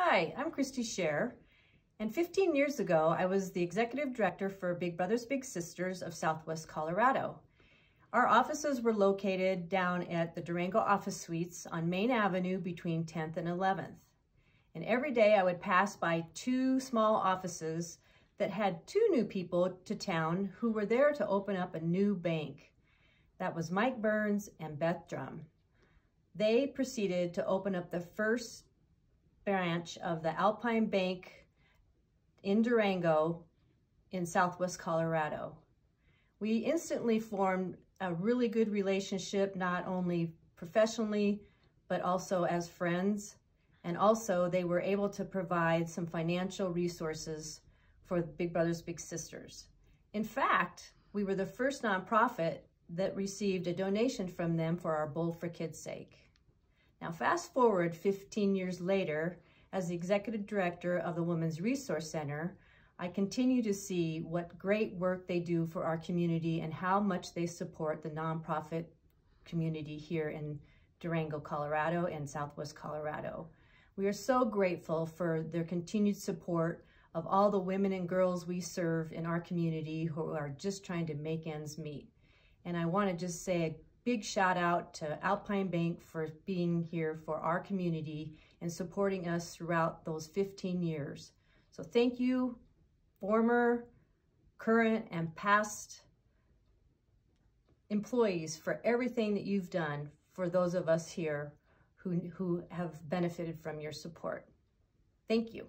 Hi, I'm Christy Schaerer, and 15 years ago, I was the executive director for Big Brothers Big Sisters of Southwest Colorado. Our offices were located down at the Durango office suites on Main Avenue between 10th and 11th. And every day I would pass by two small offices that had two new people to town who were there to open up a new bank. That was Mike Burns and Beth Drum. They proceeded to open up the first branch of the Alpine Bank in Durango in Southwest Colorado. We instantly formed a really good relationship, not only professionally, but also as friends. And also they were able to provide some financial resources for Big Brothers Big Sisters. In fact, we were the first nonprofit that received a donation from them for our Bowl for Kids' sake. Now, fast forward 15 years later, as the executive director of the Women's Resource Center, I continue to see what great work they do for our community and how much they support the nonprofit community here in Durango, Colorado and Southwest Colorado. We are so grateful for their continued support of all the women and girls we serve in our community who are just trying to make ends meet. And I want to just say big shout out to Alpine Bank for being here for our community and supporting us throughout those 15 years. So thank you, former, current, and past employees for everything that you've done for those of us here who, who have benefited from your support. Thank you.